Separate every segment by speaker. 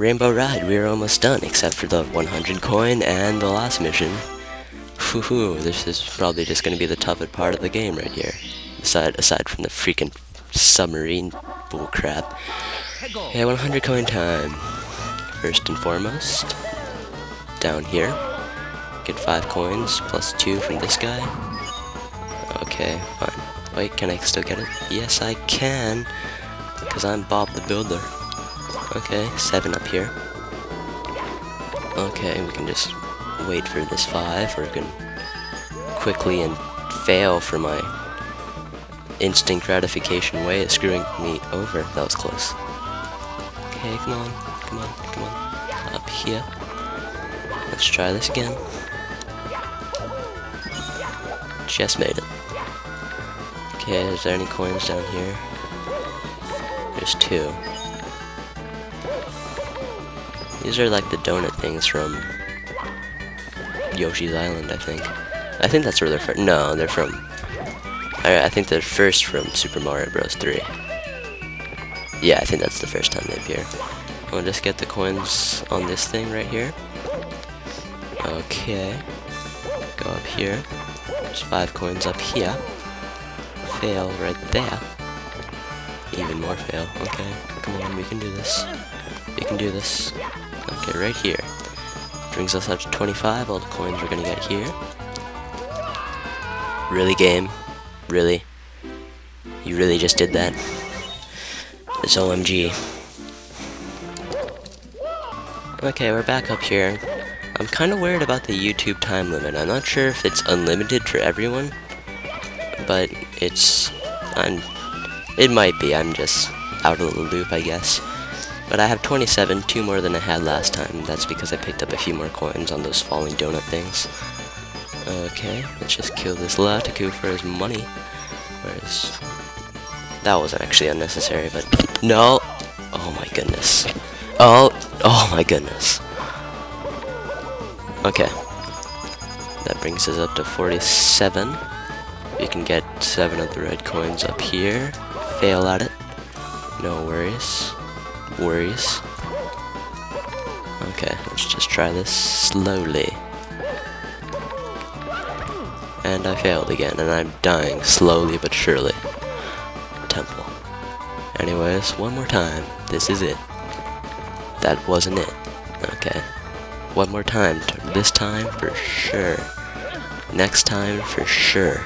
Speaker 1: Rainbow Ride, we're almost done, except for the 100 coin and the last mission. Woohoo, this is probably just gonna be the toughest part of the game right here. Aside, aside from the freaking submarine bullcrap. Yeah, 100 coin time. First and foremost, down here, get 5 coins, plus 2 from this guy. Okay, fine. Wait, can I still get it? Yes, I can, because I'm Bob the Builder. Okay, 7 up here. Okay, we can just wait for this 5, or we can quickly and fail for my instant gratification way of screwing me over. That was close. Okay, come on, come on, come on. Up here. Let's try this again. Just made it. Okay, is there any coins down here? There's two. These are like the donut things from Yoshi's Island, I think. I think that's where they're from. No, they're from... I, I think they're first from Super Mario Bros. 3. Yeah, I think that's the first time they appear. We'll just get the coins on this thing right here. Okay. Go up here. There's five coins up here. Fail right there. Even more fail. Okay, come on, we can do this. Can do this. Okay, right here. Brings us up to 25, all the coins we're gonna get here. Really, game? Really? You really just did that? It's OMG. Okay, we're back up here. I'm kind of worried about the YouTube time limit. I'm not sure if it's unlimited for everyone, but it's... I'm, it might be. I'm just out of the loop, I guess. But I have 27, two more than I had last time. That's because I picked up a few more coins on those falling donut things. Okay, let's just kill this Latiku for his money. Whereas... That wasn't actually unnecessary, but... No! Oh my goodness. Oh, oh my goodness. Okay. That brings us up to 47. We can get 7 of the red coins up here. Fail at it. No worries. Worries. Okay, let's just try this slowly. And I failed again, and I'm dying slowly but surely. Temple. Anyways, one more time. This is it. That wasn't it. Okay. One more time. This time for sure. Next time for sure.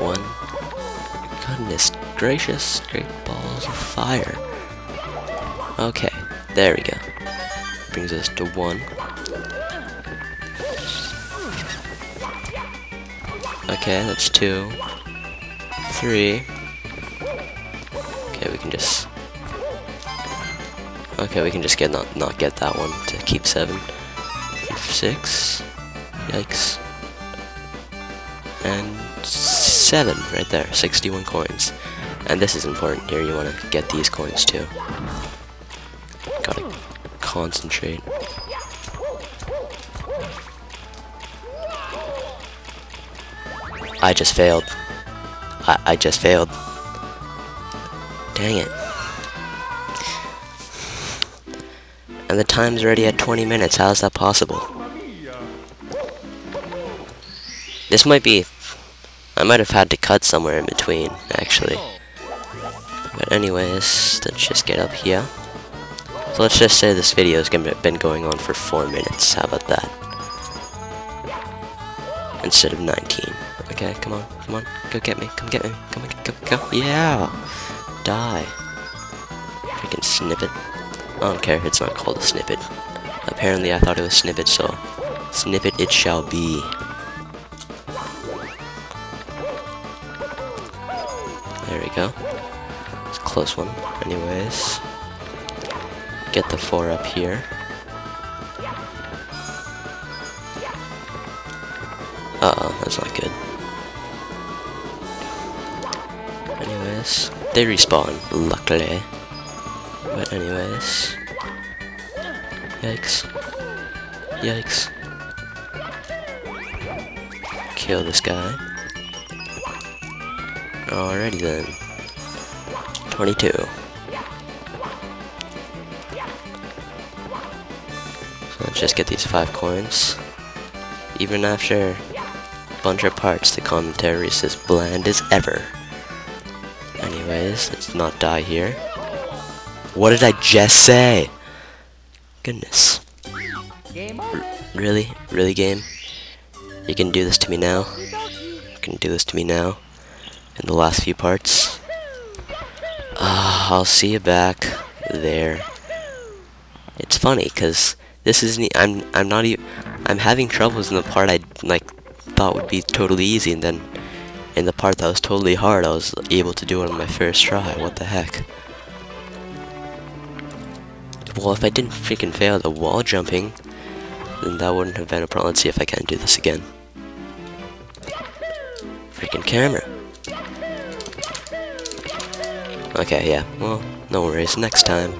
Speaker 1: One. Goodness gracious. Great balls of fire. Okay. There we go. Brings us to one. Okay, that's two. Three. Okay, we can just Okay, we can just get not not get that one to keep seven. Six. Yikes. And seven right there. 61 coins. And this is important here, you wanna get these coins too. Gotta concentrate. I just failed. I, I just failed. Dang it. And the time's already at 20 minutes. How is that possible? This might be... I might have had to cut somewhere in between, actually. But anyways, let's just get up here. So let's just say this video has been going on for 4 minutes. How about that? Instead of 19. Okay, come on, come on. Go get me, come get me. Come on, go, go. Yeah! Die. Freaking snippet. I don't care, if it's not called a snippet. Apparently I thought it was snippet, so snippet it shall be. Close one. Anyways. Get the four up here. Uh-oh, that's not good. Anyways, they respawn, luckily. But anyways. Yikes. Yikes. Kill this guy. Alrighty then. 22. Let's just get these five coins. Even after a bunch of parts, the commentary is as bland as ever. Anyways, let's not die here. What did I just say? Goodness. R really? Really, game? You can do this to me now? You can do this to me now? In the last few parts? Uh, I'll see you back there. It's funny, because this isn't, I'm, I'm not even, I'm having troubles in the part I, like, thought would be totally easy, and then in the part that was totally hard, I was able to do it on my first try. What the heck? Well, if I didn't freaking fail the wall jumping, then that wouldn't have been a problem. Let's see if I can do this again. Freaking camera. Okay, yeah, well, no worries. Next time.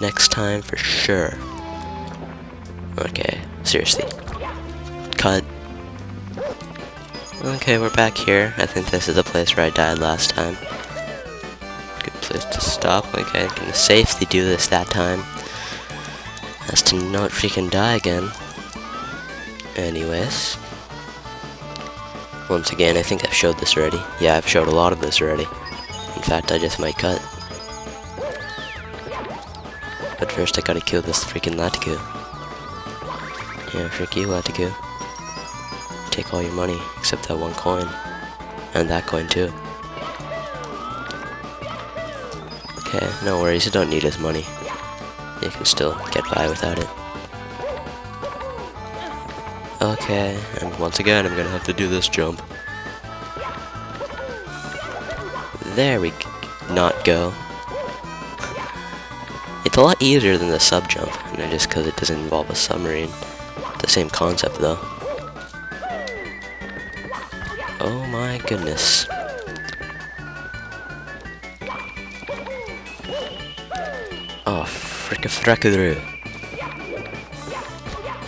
Speaker 1: Next time for sure. Okay, seriously. Cut. Okay, we're back here. I think this is the place where I died last time. Good place to stop. Okay, I can safely do this that time. As to not freaking die again. Anyways. Once again, I think I've showed this already. Yeah, I've showed a lot of this already. Fact, I just might cut. But first I gotta kill this freaking Latigo. Yeah, frick you, Latigo. Take all your money, except that one coin. And that coin too. Okay, no worries, you don't need his money. You can still get by without it. Okay, and once again I'm gonna have to do this jump. There we not go. It's a lot easier than the sub jump, and just because it doesn't involve a submarine. The same concept though. Oh my goodness. Oh, fricka frackaroo.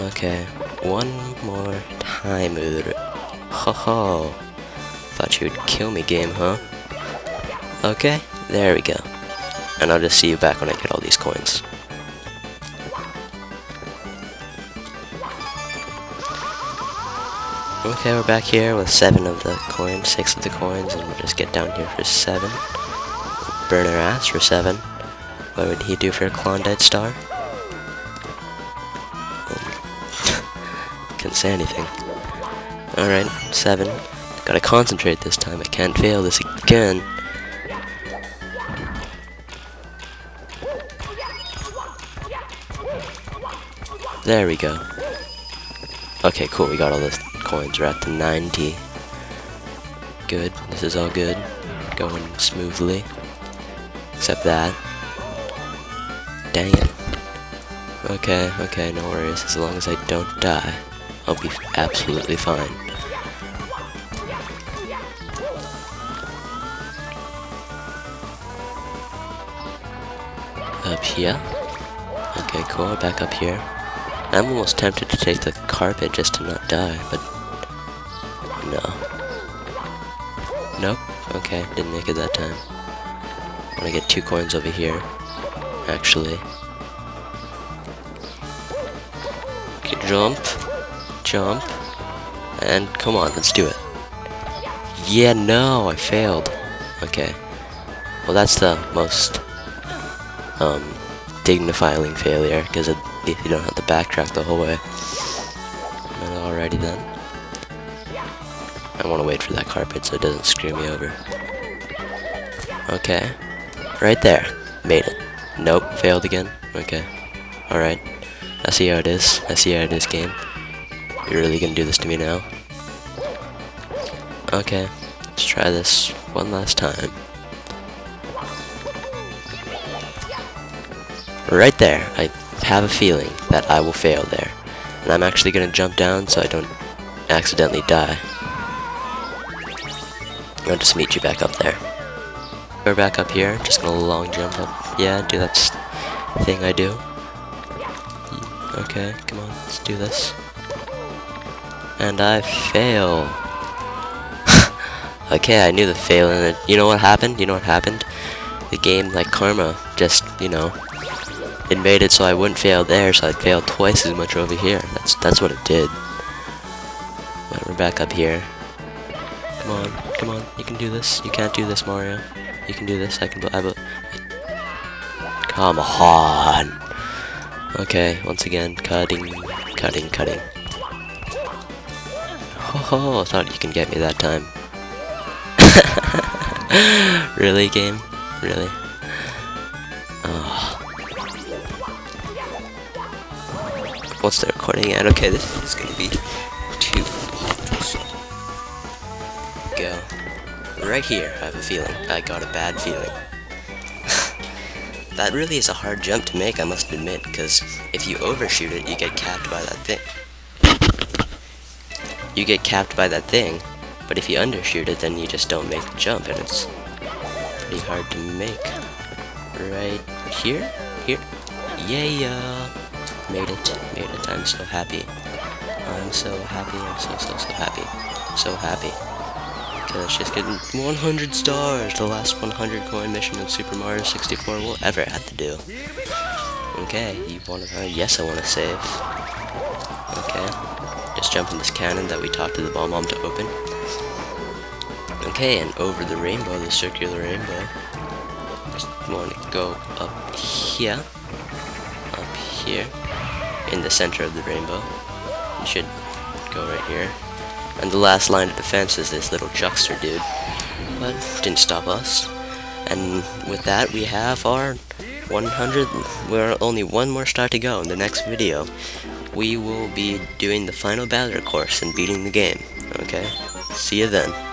Speaker 1: Okay, one more time, Ho ho. Thought you'd kill me, game, huh? Okay, there we go. And I'll just see you back when I get all these coins. Okay, we're back here with seven of the coins, six of the coins, and we'll just get down here for seven. Burn our ass for seven. What would he do for a Klondike star? Can't say anything. Alright, seven. Gotta concentrate this time. I can't fail this again. There we go. Okay, cool, we got all those coins. We're at the 90. Good, this is all good. Going smoothly. Except that. Dang it. Okay, okay, no worries. As long as I don't die, I'll be absolutely fine. Up here. Okay, cool, back up here. I'm almost tempted to take the carpet just to not die, but no. Nope. Okay, didn't make it that time. I want to get two coins over here, actually. Okay, jump, jump, and come on, let's do it. Yeah, no, I failed. Okay. Well, that's the most um, dignifying failure, because if you don't have to backtrack the whole way. alrighty then. I want to wait for that carpet so it doesn't screw me over. Okay. Right there. Made it. Nope. Failed again. Okay. Alright. I see how it is. I see how it is, game. You're really gonna do this to me now? Okay. Let's try this one last time. Right there. I have a feeling that I will fail there. And I'm actually going to jump down so I don't accidentally die. I'll just meet you back up there. We're back up here, just gonna long jump up. Yeah, do that thing I do. Okay, come on, let's do this. And I fail. okay, I knew the fail and you know what happened? You know what happened? The game, like Karma, just you know, it made it so I wouldn't fail there, so I'd fail twice as much over here. That's that's what it did. But we're back up here. Come on, come on, you can do this. You can't do this, Mario. You can do this. I can. I will. Come on. Okay, once again, cutting, cutting, cutting. Oh, I thought you can get me that time. really, game? Really? What's the recording at? Okay, this is gonna be two. Go. Right here, I have a feeling. I got a bad feeling. that really is a hard jump to make, I must admit, because if you overshoot it, you get capped by that thing. You get capped by that thing, but if you undershoot it, then you just don't make the jump, and it's pretty hard to make. Right here? Here? Yeah! Made it, made it, I'm so happy. I'm so happy, I'm so, so, so happy. So happy. Because just getting 100 stars, the last 100 coin mission in Super Mario 64 will ever have to do. Okay, you wanna, uh, yes I wanna save. Okay, just jump in this cannon that we talked to the Bob-omb to open. Okay, and over the rainbow, the circular rainbow, just want to go up here, up here, in the center of the rainbow. You should go right here. And the last line of defense is this little Juxter dude. But didn't stop us. And with that, we have our 100. We're only one more star to go in the next video. We will be doing the final battle course and beating the game. Okay? See you then.